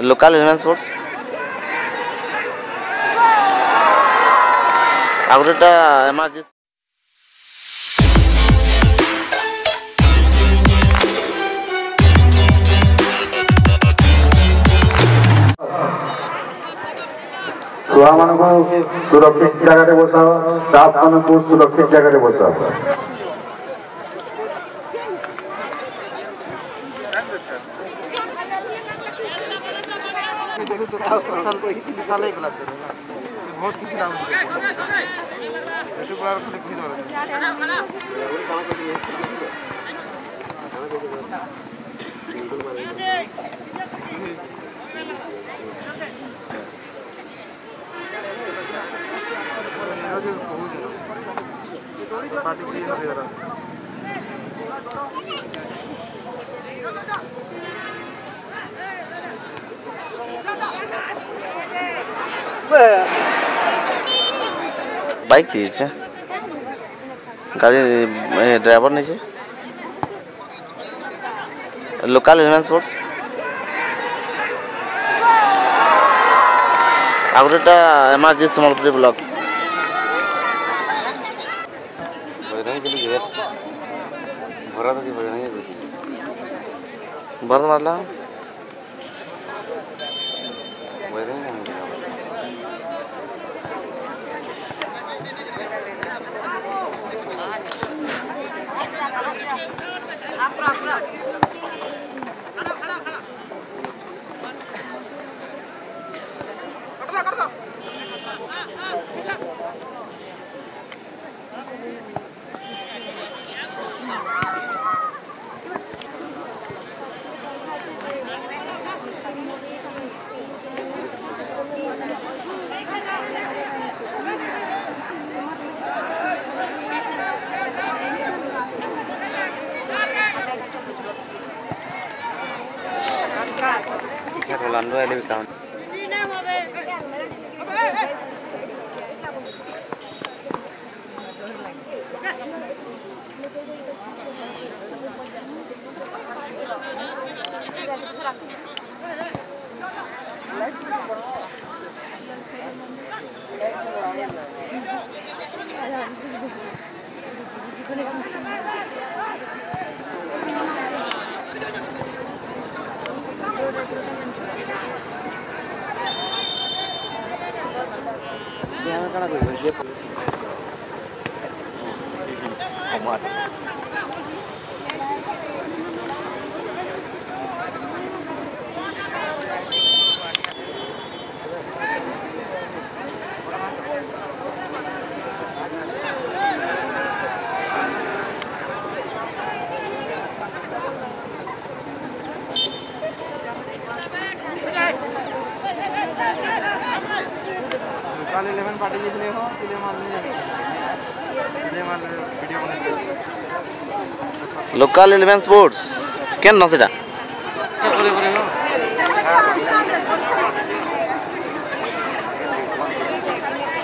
local 11 sports ଆଉ ଗୋଟେ emergency ଛୁଆମାନଙ୍କୁ ସୁରକ୍ଷିତ ଜାଗାରେ ବସାଅ ଷ୍ଟାଫ୍ ମାନଙ୍କୁ ସୁରକ୍ଷିତ ଜାଗାରେ ବସାଅ पार्टी क्लियर गरेर বাইক দিয়েছে গাড়ি ড্রাইভার নিয়েছে লোকাল ইলেভেন স্পোর্টস ଆଉ ଗୋଟେଟା ଏମର୍ଜେନ୍ସି ସମ୍ବଲପୁରୀ ବ୍ଲକ ଭରତ ମାରିଲା 我六张 Caraguá, hoje Vamos Almada. Eleven party গেছিলে হো তুলে মারলে তুলে ভিডিও বানাইলে লোকাল ইলেভেন স্পোর্টস কেন না সেটা?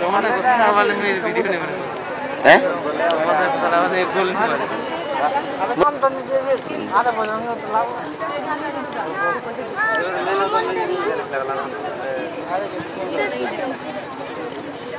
তোমাদের কথা বলে ভিডিও নেব হ্যাঁ? তোমাদের কথা বলে এক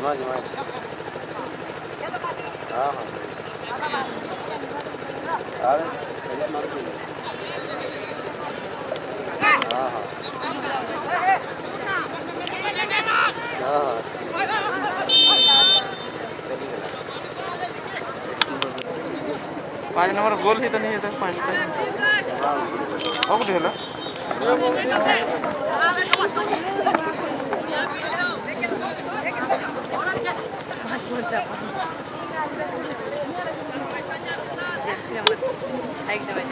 हाँ हाँ अरे हाँ हाँ पाँच नंबर गोल ही तो नहीं है तो पाँच तो और कुछ है। हाँ, हाँ, हाँ। مرتفع هكذا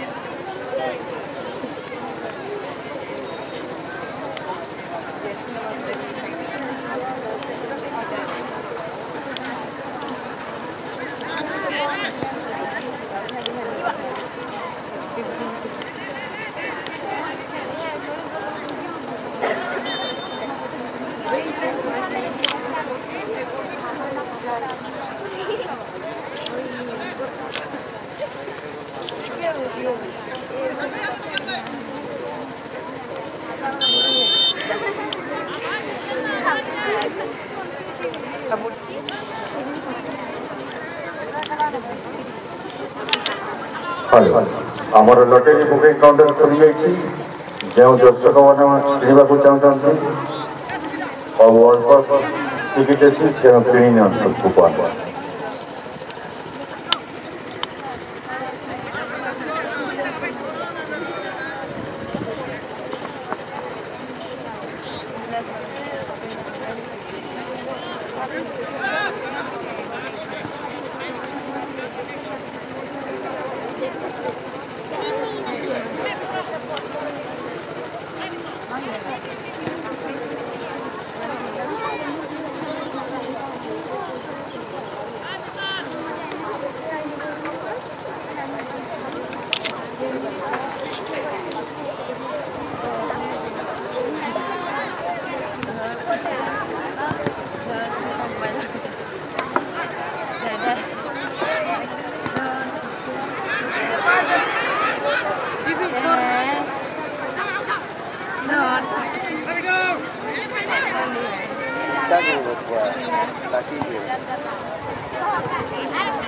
ଆମର ଲଟେରୀ ବୁକିଂ କାଉଣ୍ଟର ଖୋଲିଯାଇଛି ଯେଉଁ ଦର୍ଶକମାନେ କିଣିବାକୁ ଚାହୁଁଛନ୍ତି ଆଉ ଅଳ୍ପ ଟିକେଟ୍ ଅଛି ତେଣୁ କିଣି ନିଅନ୍ତୁ କୁପନ୍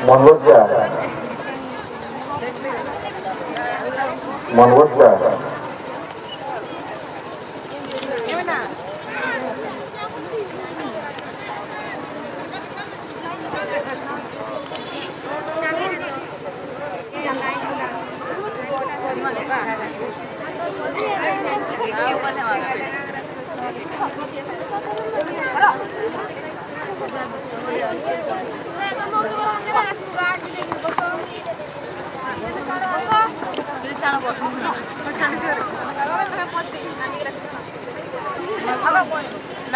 मनोज मनोज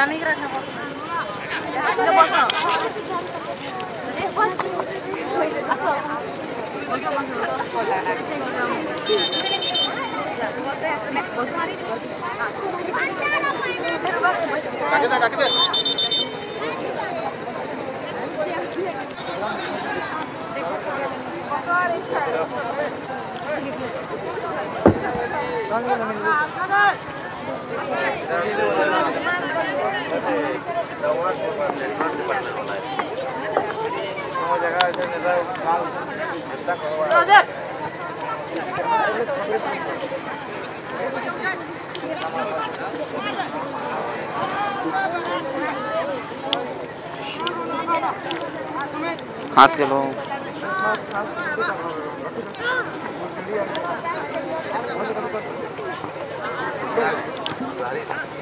ताकि মনবজ্জা মনবজ্জা নানিকে রাখা ডাকে দে ডাকে দে জায়গা हाथ के लो Thank you.